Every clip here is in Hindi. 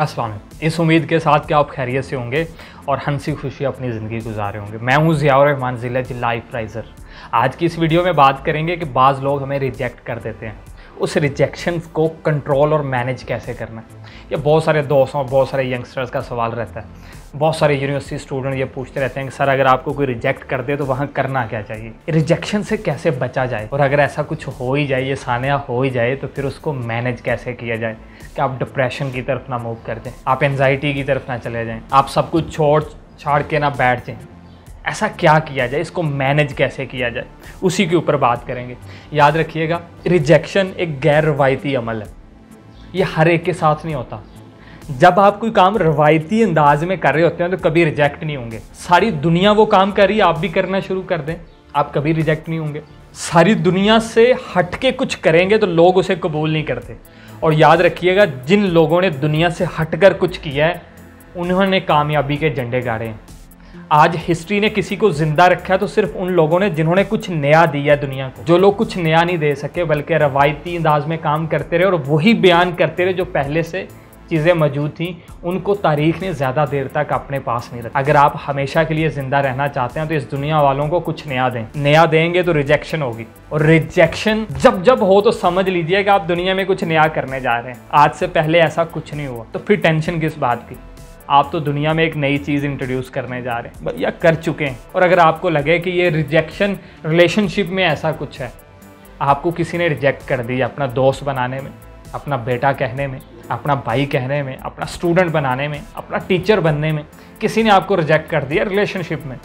अस्सलाम इस उम्मीद के साथ कि आप खैरियत से होंगे और हँसी खुशी अपनी ज़िंदगी गुजारे होंगे। मैं हूँ ज़ियाउर रहमान, ज़िला जी लाइफ राइज़र आज की इस वीडियो में बात करेंगे कि बाज़ लोग हमें रिजेक्ट कर देते हैं। उस रिजेक्शन को कंट्रोल और मैनेज कैसे करना? है ये बहुत सारे दोस्तों और बहुत सारे यंगस्टर्स का सवाल रहता है। बहुत सारे यूनिवर्सिटी स्टूडेंट ये पूछते रहते हैं कि, सर, अगर आपको कोई रिजेक्ट कर दे तो वहाँ करना क्या चाहिए? रिजेक्शन से कैसे बचा जाए? और अगर ऐसा कुछ हो ही जाए, ये सानिया हो ही जाए तो फिर उसको मैनेज कैसे किया जाए? कि आप डिप्रेशन की तरफ़ ना मूव कर दें। आप एनजाइटी की तरफ़ ना चले जाएँ। आप सब कुछ छोड़, छाड़ के ना बैठ जाएँ। ऐसा क्या किया जाए, इसको मैनेज कैसे किया जाए, उसी के ऊपर बात करेंगे। याद रखिएगा रिजेक्शन एक गैर रवायती अमल है। ये हर एक के साथ नहीं होता। जब आप कोई काम रवायती अंदाज में कर रहे होते हैं तो कभी रिजेक्ट नहीं होंगे। सारी दुनिया वो काम कर रही है, आप भी करना शुरू कर दें। आप कभी रिजेक्ट नहीं होंगे। सारी दुनिया से हट के कुछ करेंगे तो लोग उसे कबूल नहीं करते। और याद रखिएगा, जिन लोगों ने दुनिया से हटकर कुछ किया है, उन्होंने कामयाबी के झंडे गाड़े हैं। आज हिस्ट्री ने किसी को ज़िंदा रखा तो सिर्फ़ उन लोगों ने जिन्होंने कुछ नया दिया दुनिया को। जो लोग कुछ नया नहीं दे सके, बल्कि रवायती अंदाज में काम करते रहे और वही बयान करते रहे जो पहले से चीज़ें मौजूद थी, उनको तारीख ने ज़्यादा देर तक अपने पास नहीं रखा। अगर आप हमेशा के लिए ज़िंदा रहना चाहते हैं तो इस दुनिया वालों को कुछ नया दें। नया देंगे तो रिजेक्शन होगी। और रिजेक्शन जब जब हो तो समझ लीजिए कि आप दुनिया में कुछ नया करने जा रहे हैं। आज से पहले ऐसा कुछ नहीं हुआ। तो फिर टेंशन किस बात की? आप तो दुनिया में एक नई चीज़ इंट्रोड्यूस करने जा रहे हैं या कर चुके हैं। और अगर आपको लगे कि ये रिजेक्शन रिलेशनशिप में ऐसा कुछ है आपको किसी ने रिजेक्ट कर दिया अपना दोस्त बनाने में अपना बेटा कहने में अपना भाई कहने में अपना स्टूडेंट बनाने में अपना टीचर बनने में किसी ने आपको रिजेक्ट कर दिया रिलेशनशिप में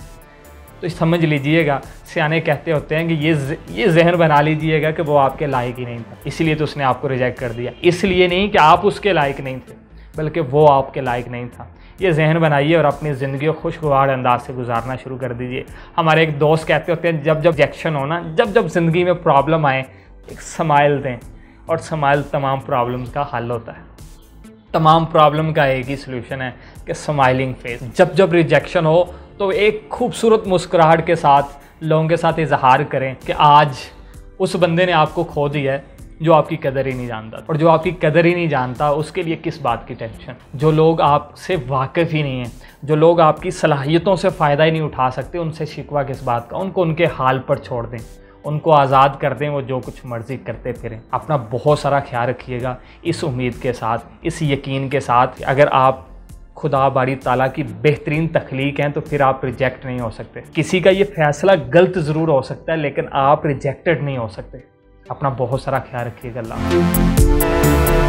तो समझ लीजिएगा। सियाने कहते होते हैं कि ये ये जहन बना लीजिएगा कि वो आपके लायक ही नहीं था। इसलिए तो उसने आपको रिजेक्ट कर दिया। इसलिए नहीं कि आप उसके लायक नहीं थे। बल्कि वो आपके लायक नहीं था। ये जहन बनाइए और अपनी ज़िंदगी को खुशगवार अंदाज से गुजारना शुरू कर दीजिए। हमारे एक दोस्त कहते होते हैं, जब जब रिजेक्शन हो ना, जब जब ज़िंदगी में प्रॉब्लम आए, एक समाइल दें और समाइल तमाम प्रॉब्लम्स का हल होता है। तमाम प्रॉब्लम का एक ही सोल्यूशन है कि स्माइलिंग फेस जब जब रिजेक्शन हो तो एक खूबसूरत मुस्कुराहट के साथ, लोगों के साथ इजहार करें कि आज उस बंदे ने आपको खो दिया है जो आपकी कदर ही नहीं जानता और जो आपकी कदर ही नहीं जानता, उसके लिए किस बात की टेंशन जो लोग आपसे वाकिफ़ ही नहीं हैं, जो लोग आपकी सलाहियतों से फ़ायदा ही नहीं उठा सकते, उनसे शिकवा किस बात का? उनको उनके हाल पर छोड़ दें। उनको आज़ाद कर दें, वो जो कुछ मर्ज़ी करते फिरें। अपना बहुत सारा ख्याल रखिएगा इस उम्मीद के साथ, इस यकीन के साथ अगर आप खुदा बारी ताला की बेहतरीन तख्लीक हैं तो फिर आप रिजेक्ट नहीं हो सकते। किसी का ये फैसला गलत ज़रूर हो सकता है, लेकिन आप रिजेक्टेड नहीं हो सकते। अपना बहुत सारा ख्याल रखिएगा अल्लाह।